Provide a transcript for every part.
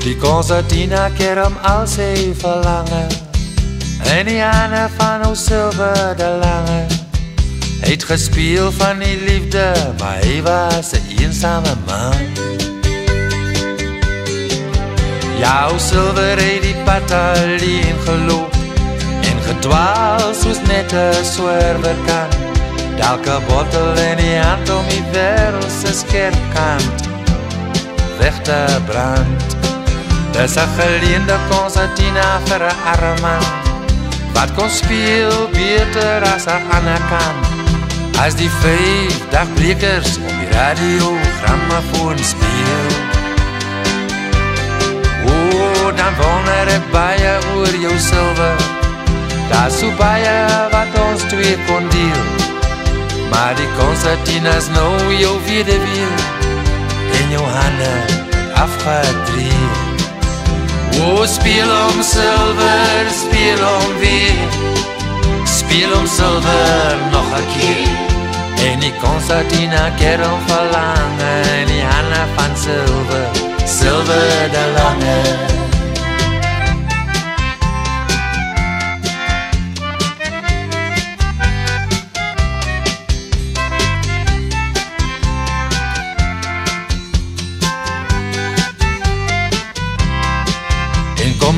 Die concertina keer om al sy verlange En die ane van ons silver de lange Het gespeel van die liefde Maar hy was een eenzame man. Jou silver het die pad alleen geloop En gedwaal soos net een swerver kan. Dalke bottel in die hand om die wereldse skerp kant Weg te brand Dis 'n geleende konsertina vir 'n arme wat kon speel beter as 'n ander kan. As die vyf dagbrekers op die radio grammofoon speel. O, dan wonder ek baie oor jou silwer. Daar's so baie wat ons twee kon deel. Maar die konsertinas nou jou vierde wiel in jou hande afgedreef. O speel om silver, speel om weer Speel om silver nog een keer. En die concertina keer om verlangen En die handen van silver, silver de lange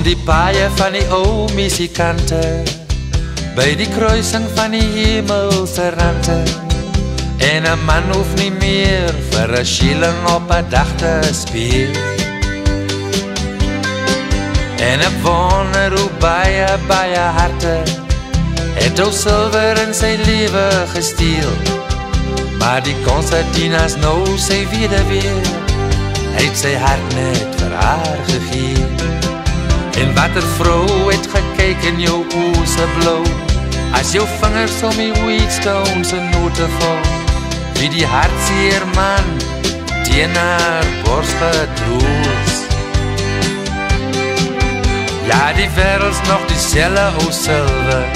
die paaie van die ou musikante by die kruising van die hemelse rande. En 'n man hoef nie meer vir 'n skilling op 'n dag te speel. En 'n wonder hoe baie baie harte het ou silwer in sy lewe gesteel. Maar die konsertinas nou sê weer weer het sy hart net vir haar gegee En watter vrou het gekyk in jou oë se blou As jou vingers om die wheatstones en note val Wie die hartseer man teen haar borst getroos Ja, die wereld's nog die selle o silver.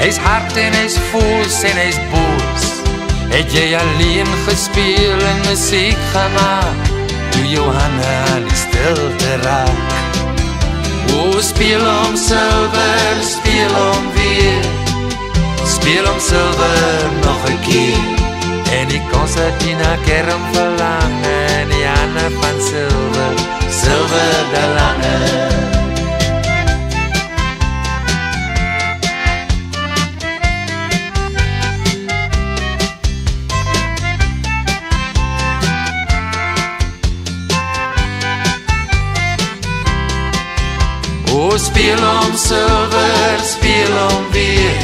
Hy's hard en hy's voels en hy's boos. Het jy alleen gespeel en muziek gemaakt Toe jou handen aan die stilte raak O, speel om silver, speel om weer Speel om silver nog een keer En die concertina kerm verlang O speel hom silwer, speel hom weer.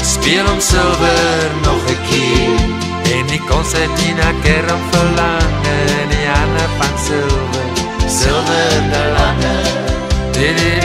Speel hom silwer nog 'n keer. En die konsertina kerm verlang en die Anna van silwer, silwer de lange. Dit